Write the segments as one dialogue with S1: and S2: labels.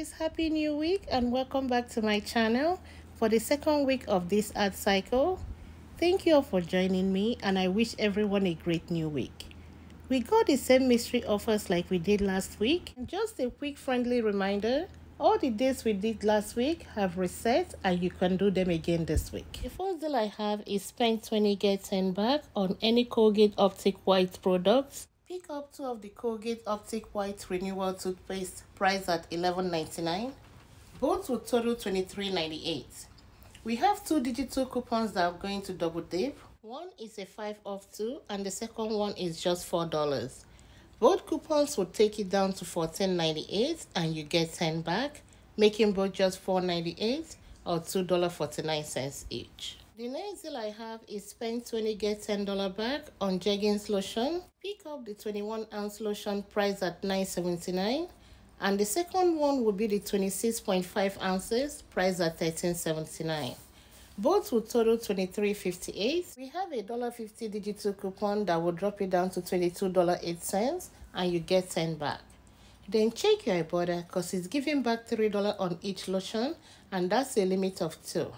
S1: guys. Happy new week and welcome back to my channel for the second week of this ad cycle. Thank you all for joining me and i wish everyone a great new week. We got the same mystery offers like we did last week. And just a quick friendly reminder all the days we did last week have reset and you can do them again this week. The first deal i have is spend 20 get 10 back on any colgate optic white products Pick up two of the Colgate Optic White Renewal toothpaste priced at $11.99. Both will total $23.98. We have two digital coupons that are going to double dip. One is a 5 off 2 and the second one is just $4. Both coupons will take it down to $14.98 and you get 10 back, making both just $4.98 or $2.49 each. The next deal I have is spend 20 get $10 back on Jergens lotion. Pick up the 21 ounce lotion priced at $9.79 and the second one will be the 26.5 ounces priced at $13.79. Both will total $23.58. We have a $1.50 digital coupon that will drop it down to $22.08 and you get 10 back. Then check your Ibotta because it's giving back $3 on each lotion and that's a limit of 2.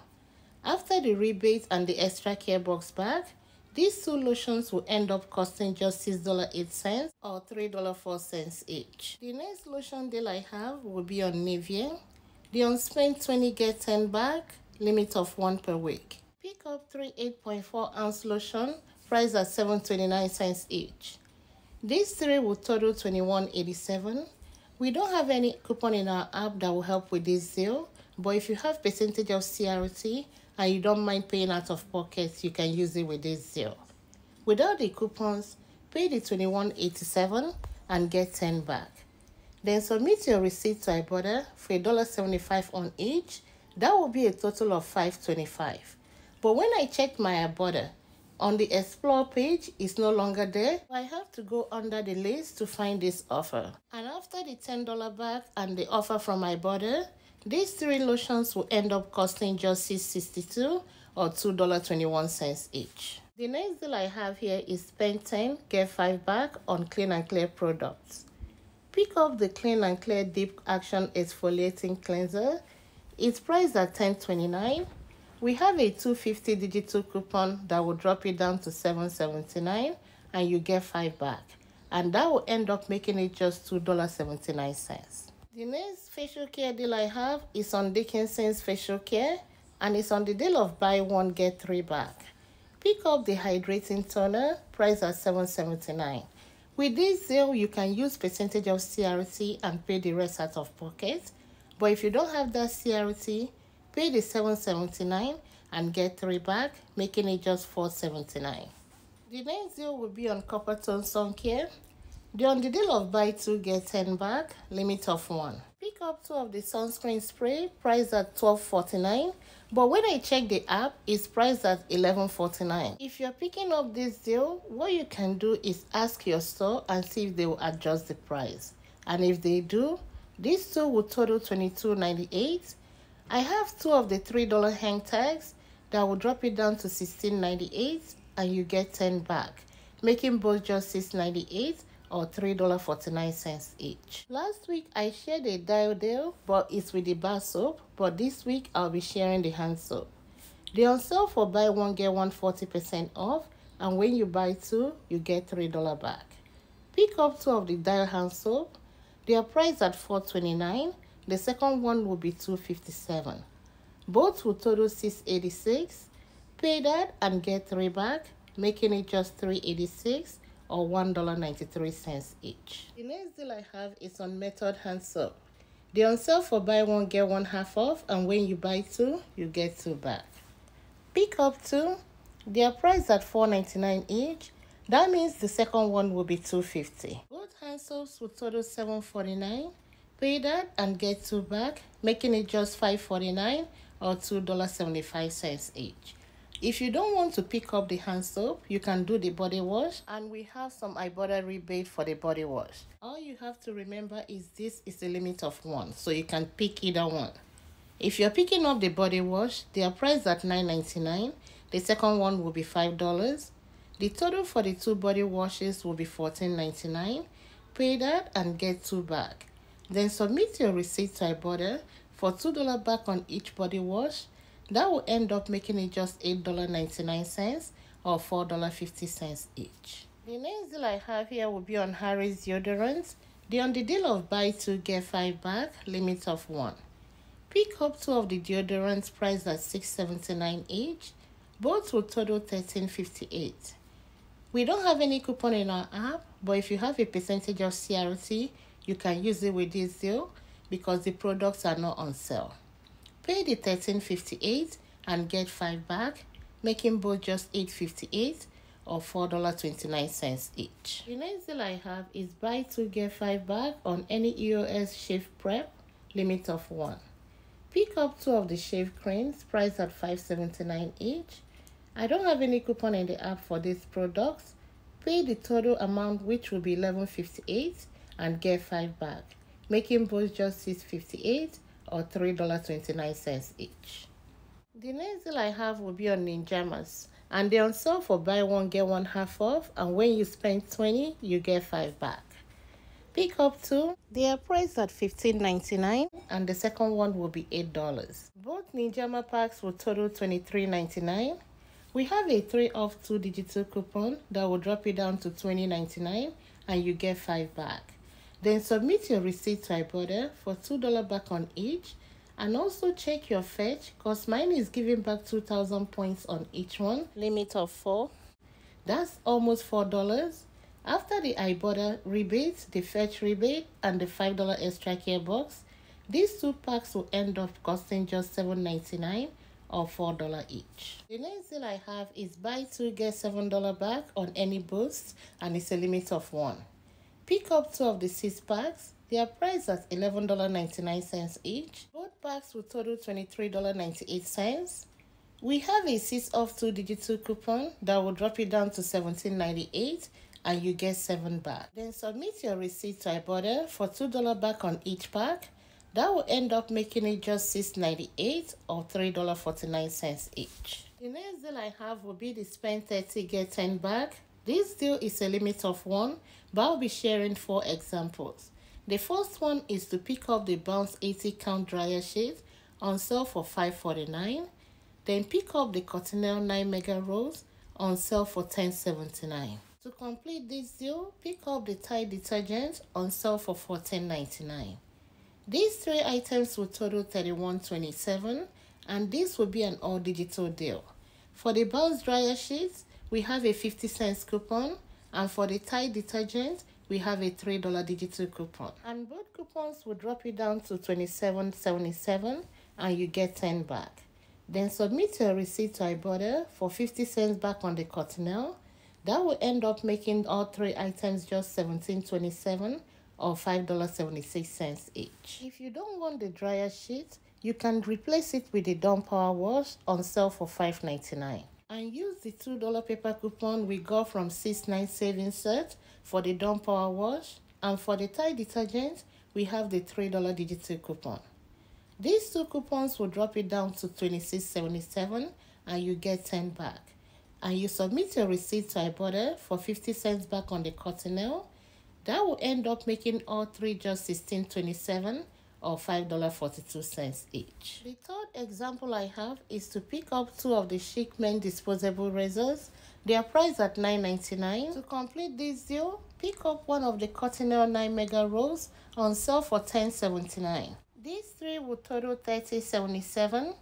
S1: After the rebate and the extra care bucks bag, these two lotions will end up costing just $6.08 or $3.04 each. The next lotion deal I have will be on Nivea. The on spend 20 get 10 bag, limit of 1 per week. Pick up 3 8.4 ounce lotion, priced at 7.29 cents each. These three will total 21.87. We don't have any coupon in our app that will help with this deal, but if you have percentage of CRT, and you don't mind paying out of pocket, you can use it with this deal. Without the coupons, pay the 21.87 and get 10 back. Then submit your receipt to Ibotta for $1.75 on each. That will be a total of $5.25. But when I checked my Ibotta, on the explore page it's no longer there i have to go under the list to find this offer and after the $10 back and the offer from my Ibotta, these three lotions will end up costing just $6.62 or $2.21 each. The next deal I have here is spend 10, get 5 back on Clean and Clear products. Pick up the Clean and Clear Deep Action Exfoliating Cleanser. It's priced at $10.29. We have a 250 digital coupon that will drop it down to $7.79 and you get 5 back. And that will end up making it just $2.79. The next facial care deal I have is on Dickinson's Facial Care and it's on the deal of buy one get three back. Pick up the hydrating toner priced at $7.79. With this deal, you can use percentage of CRT and pay the rest out of pocket. But if you don't have that CRT, pay the $7.79 and get three back, making it just $4.79. The next deal will be on Coppertone Sun Care they're on the deal of buy two, get 10 back, limit of one. Pick up two of the sunscreen spray, priced at $12.49. But when I check the app, it's priced at $11.49. If you're picking up this deal, what you can do is ask your store and see if they will adjust the price. And if they do, these two will total $22.98. I have two of the $3 hang tags that will drop it down to $16.98 and you get 10 back, making both just $6.98 or $3.49 each. Last week I shared a dial deal, but it's with the bar soap, but this week I'll be sharing the hand soap. They're on sale for buy one get one 40% off, and when you buy two, you get $3 back. Pick up two of the dial hand soap. They are priced at $4.29. The second one will be $2.57. Both will total $6.86. Pay that and get three back, making it just $3.86 or $1.93 each. The next deal I have is on Method Hand Soap. They're on sale for buy one, get one half off, and when you buy two, you get two back. Pick up two. They are priced at $4.99 each. That means the second one will be $2.50. Both hand soaps will total $7.49. Pay that and get two back, making it just $5.49 or $2.75 each. If you don't want to pick up the hand soap, you can do the body wash and we have some Ibotta rebate for the body wash. All you have to remember is this is a limit of one, so you can pick either one. If you're picking up the body wash, they are priced at $9.99. The second one will be $5. The total for the two body washes will be $14.99. Pay that and get two back. Then submit your receipt to Ibotta for $2 back on each body wash. That will end up making it just $8.99 or $4.50 each. The next deal I have here will be on Harry's deodorant. The on the deal of buy two get five back, limit of one. Pick up two of the deodorants priced at $6.79 each. Both will total $13.58. We don't have any coupon in our app, but if you have a percentage of CRT, you can use it with this deal because the products are not on sale. Pay the $13.58 and get 5 back, making both just $8.58 or $4.29 each. The next deal I have is buy 2 get 5 back on any EOS shave prep, limit of 1. Pick up two of the shave creams priced at $5.79 each. I don't have any coupon in the app for these products. Pay the total amount which will be $11.58 and get 5 back, making both just $6.58 or $3.29 each. The next deal I have will be on Ninjamas and they're on sale for buy one get one half off and when you spend 20 you get 5 back. Pick up two. They are priced at $15.99 and the second one will be $8. Both Ninjama packs will total $23.99. We have a 3 off 2 digital coupon that will drop it down to $20.99 and you get 5 back. Then submit your receipt to Ibotta for $2 back on each and also check your fetch because mine is giving back 2000 points on each one limit of 4 that's almost $4 after the Ibotta rebate, the fetch rebate, and the $5 extra care bucks, these two packs will end up costing just $7.99 or $4 each. The next deal I have is buy two get $7 back on any boost and it's a limit of one. Pick up two of the six packs. They are priced at $11.99 each. Both packs will total $23.98. We have a 6 off 2 digital coupon that will drop it down to $17.98 and you get 7 back. Then submit your receipt to Ibotta for $2 back on each pack. That will end up making it just $6.98 or $3.49 each. The next deal I have will be the spend 30 get 10 back. This deal is a limit of one, but I'll be sharing four examples. The first one is to pick up the Bounce 80 count dryer sheet on sale for $5.49. Then pick up the Cottonelle 9 mega rolls on sale for $10.79. To complete this deal, pick up the Tide detergent on sale for $14.99. These three items will total $31.27 and this will be an all digital deal. For the Bounce dryer sheets, we have a 50 cents coupon and for the Tide detergent, we have a $3 digital coupon. And both coupons will drop you down to $27.77 and you get 10 back. Then submit your receipt to Ibotta for 50 cents back on the Cottonelle that will end up making all three items just $17.27 or $5.76 each. If you don't want the dryer sheet, you can replace it with the Dawn Power Wash on sale for $5.99. And use the $2 paper coupon we got from 69 Savings Set for the Dawn Power Wash. And for the Tide detergent, we have the $3 digital coupon. These two coupons will drop it down to $26.77 and you get 10 back and you submit your receipt to iBorder for 50 cents back on the Cottonelle, that will end up making all three just 16.27 or $5.42 each. The third example I have is to pick up two of the Schick Men disposable razors. They are priced at $9.99. To complete this deal, pick up one of the Cottonelle 9 Mega Rolls on sale for $10.79. These three will total $30.77.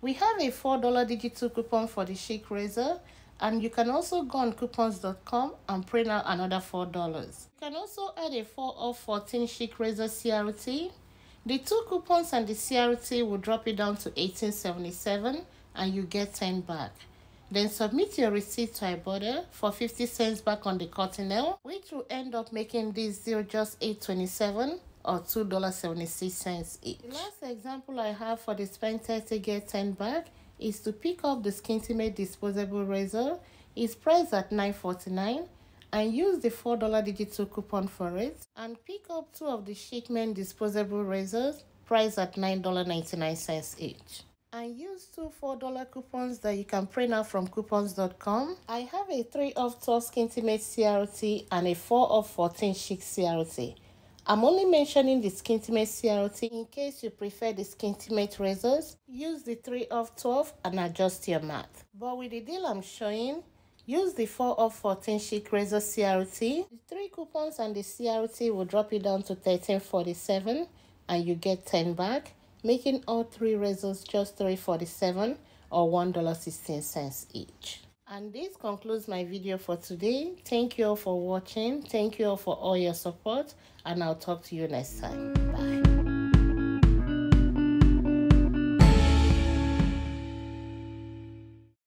S1: We have a $4 digital coupon for the Schick razor and you can also go on coupons.com and print out another $4. You can also add a 4 off 14 Schick Razor CRT. The two coupons and the CRT will drop it down to 1877 and you get 10 back. Then submit your receipt to Ibotta for 50 cents back on the Cottonelle, which will end up making this deal just 827 or $2.76 each. The last example I have for the spend 30 get 10 back is to pick up the Skintimate disposable razor. It's priced at $9.49 and use the $4 digital coupon for it and pick up two of the Schick disposable razors priced at $9.99 each. And use two $4 coupons that you can print out from coupons.com. I have a 3 of 12 Skintimate CRT and a 4 of 14 Schick CRT. I'm only mentioning the Skintimate CRT in case you prefer the Skintimate razors. Use the 3 of 12 and adjust your math. But with the deal I'm showing, use the 4 of 14 Chic Razor CRT. The 3 coupons and the CRT will drop you down to 13.47 and you get 10 back, making all 3 razors just 3.47 or $1.16 each. And this concludes my video for today. Thank you all for watching. Thank you all for all your support. And I'll talk to you next time. Bye.